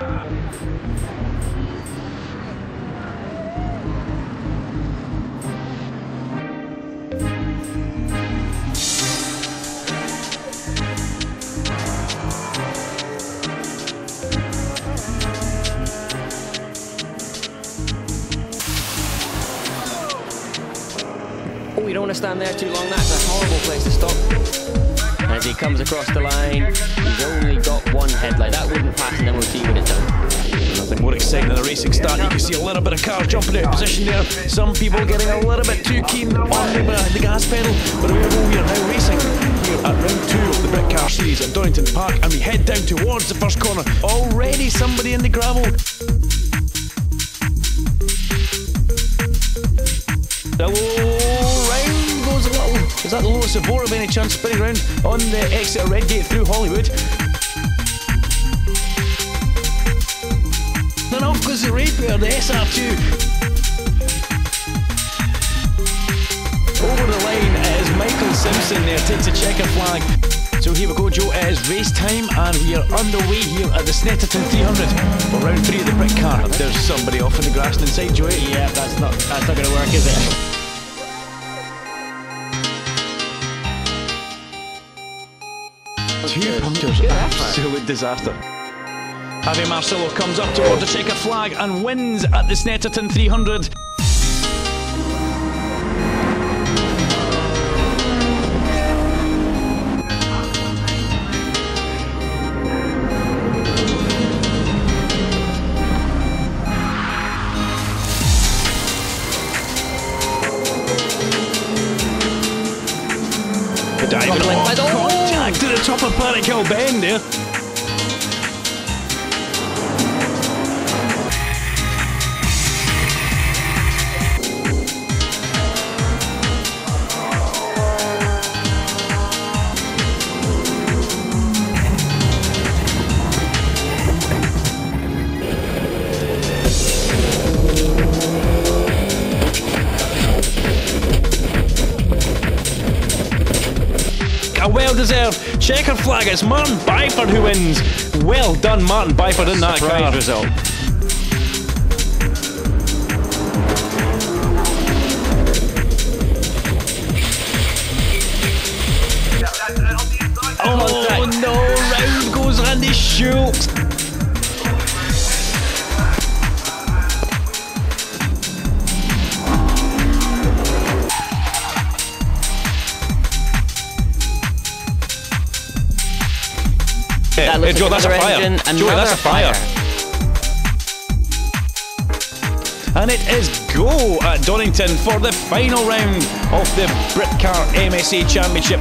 Oh, you don't want to stand there too long. That's a horrible place to stop. As he comes across the line, he's only got one headlight. That wouldn't pass racing start. You can see a little bit of cars jumping out of position there. Some people getting a little bit too keen on the, uh, the gas pedal. But we are now racing here at round two of the Britcar Series at Donington Park, and we head down towards the first corner. Already somebody in the gravel. Hello, round goes a little. Is that Evora by any chance spinning round on the exit of Redgate through Hollywood? Rapier, the SR2. Over the line is Michael Simpson there, takes a checker flag. So here we go, Joe, it is race time and we are underway here at the Snetterton 300 for round three of the Britcar. There's somebody off in the grass inside, Joey. Yeah, that's not that's not going to work, is it? Two punctures, absolute disaster. Javier Marcelo comes up towards the checker flag and wins at the Snetterton 300. Diving on contact to the top of Parrick Bend there. A well deserved checker flag. It's Martin Byford who wins. Well done, Martin Byford in that Surprise car. result. Oh no, round goes Randy Schultz. Yeah, That looks Joe, like that's a fire. engine, Joey, that's a another fire. And it is go at Donington for the final round of the Britcar MSA Championship.